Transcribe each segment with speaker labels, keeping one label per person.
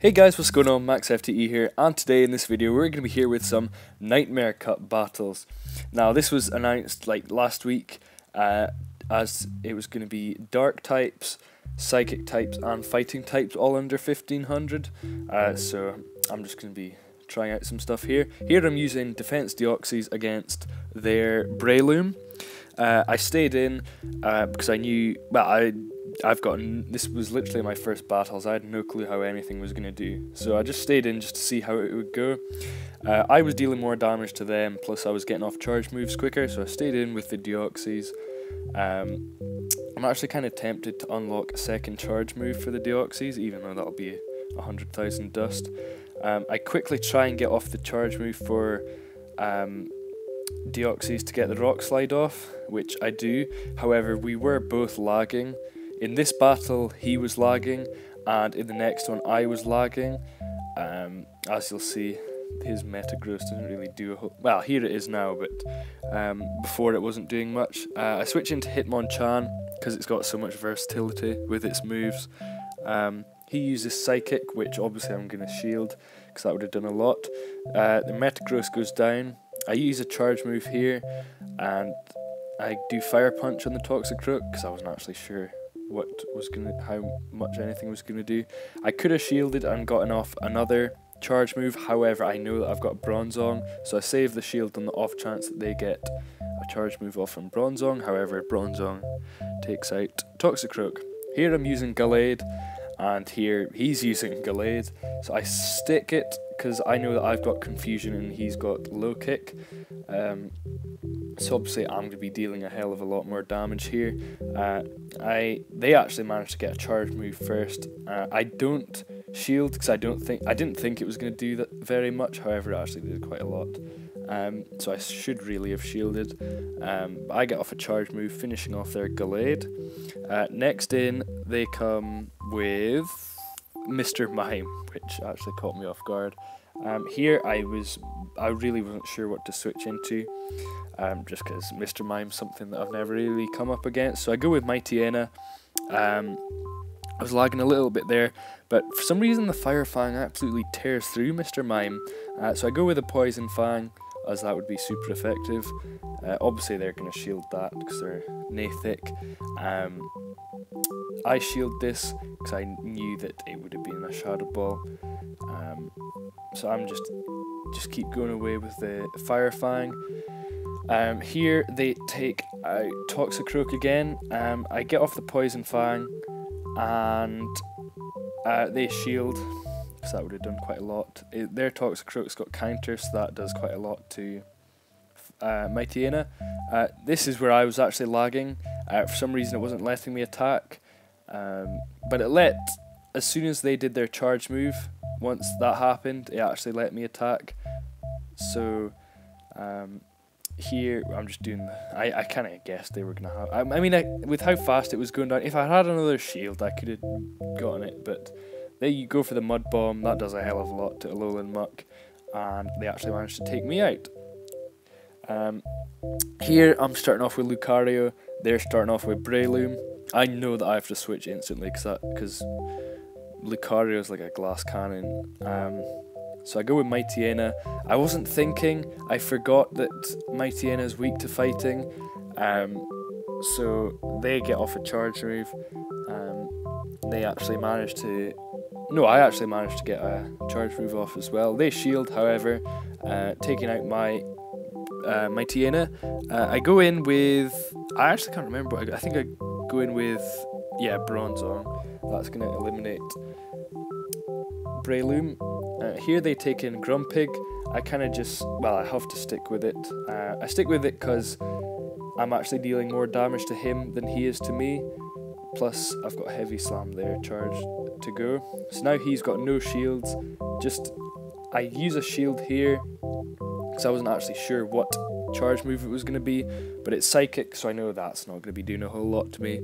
Speaker 1: Hey guys, what's going on? Max FTE here, and today in this video we're going to be here with some Nightmare Cup battles. Now this was announced like last week, uh, as it was going to be Dark types, Psychic types, and Fighting types all under 1500. Uh, so I'm just going to be trying out some stuff here. Here I'm using Defense Deoxys against their Breloom. Uh, I stayed in uh, because I knew, well I I've gotten this was literally my first battles. I had no clue how anything was gonna do, so I just stayed in just to see how it would go. Uh, I was dealing more damage to them, plus I was getting off charge moves quicker, so I stayed in with the Deoxys. Um, I'm actually kind of tempted to unlock a second charge move for the Deoxys, even though that'll be a hundred thousand dust. Um, I quickly try and get off the charge move for um, Deoxys to get the rock slide off, which I do. However, we were both lagging. In this battle, he was lagging, and in the next one, I was lagging. Um, as you'll see, his Metagross doesn't really do a whole. Well, here it is now, but um, before it wasn't doing much. Uh, I switch into Hitmonchan because it's got so much versatility with its moves. Um, he uses Psychic, which obviously I'm going to shield because that would have done a lot. Uh, the Metagross goes down. I use a charge move here, and I do Fire Punch on the Toxicroak because I wasn't actually sure what was gonna how much anything was gonna do. I could have shielded and gotten off another charge move. However, I know that I've got Bronzong, so I save the shield on the off chance that they get a charge move off from Bronzong. However, Bronzong takes out Toxicroak. Here I'm using Gallade, and here he's using Gallade. So I stick it because I know that I've got confusion and he's got low kick. Um, so obviously I'm going to be dealing a hell of a lot more damage here. Uh, I they actually managed to get a charge move first. Uh, I don't shield because I don't think I didn't think it was going to do that very much. However, it actually did quite a lot. Um, so I should really have shielded. Um, I get off a charge move, finishing off their Gallade. Uh, next in, they come with Mr. Mime, which actually caught me off guard. Um, here I was, I really wasn't sure what to switch into um, just because Mr. Mime's something that I've never really come up against. So I go with Mightyena. Um, I was lagging a little bit there, but for some reason the Fire Fang absolutely tears through Mr. Mime. Uh, so I go with a Poison Fang, as that would be super effective. Uh, obviously they're going to shield that because they're Nathic. Um, I shield this because I knew that it would have been a Shadow Ball. Um, so I'm just just keep going away with the Fire Fang. Um, here they take out Toxicroak again. Um, I get off the Poison Fang and uh, they shield, so that would have done quite a lot. It, their Toxicroak's got counter, so that does quite a lot to uh, Mightyena. Uh, this is where I was actually lagging. Uh, for some reason it wasn't letting me attack, um, but it let, as soon as they did their charge move, once that happened, it actually let me attack. So um, here I'm just doing. I I kind of guessed they were gonna have. I, I mean, I, with how fast it was going down, if I had another shield, I could have gotten it. But there you go for the mud bomb. That does a hell of a lot to Alolan Muk, and they actually managed to take me out. Um, here I'm starting off with Lucario. They're starting off with Breloom. I know that I have to switch instantly because Lucario is like a glass cannon. Um, so I go with Mightyena. I wasn't thinking, I forgot that Mightyena is weak to fighting. Um, so they get off a charge move. Um, they actually manage to. No, I actually managed to get a charge move off as well. They shield, however, uh, taking out my uh, Mightyena. Uh, I go in with. I actually can't remember. I, I think I go in with. Yeah, Bronzong. That's going to eliminate Breloom. Uh, here they take in Grumpig. I kind of just, well, I have to stick with it. Uh, I stick with it because I'm actually dealing more damage to him than he is to me. Plus, I've got Heavy Slam there charged to go. So now he's got no shields. Just, I use a shield here because I wasn't actually sure what charge move it was going to be, but it's Psychic, so I know that's not going to be doing a whole lot to me.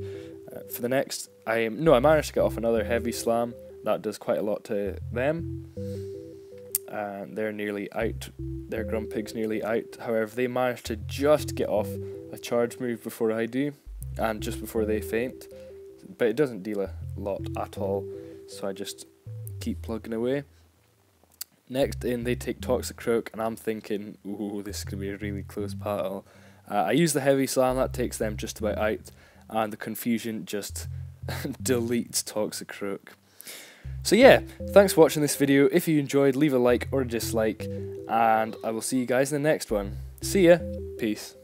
Speaker 1: Uh, for the next, I no, I managed to get off another Heavy Slam that does quite a lot to them. And they're nearly out. Their Grumpig's nearly out. However, they managed to just get off a charge move before I do, and just before they faint. But it doesn't deal a lot at all, so I just keep plugging away. Next in, they take Toxicroak, and I'm thinking, ooh, this is going to be a really close battle. Uh, I use the Heavy Slam, that takes them just about out, and the Confusion just deletes Toxicroak. So yeah, thanks for watching this video. If you enjoyed, leave a like or a dislike, and I will see you guys in the next one. See ya. Peace.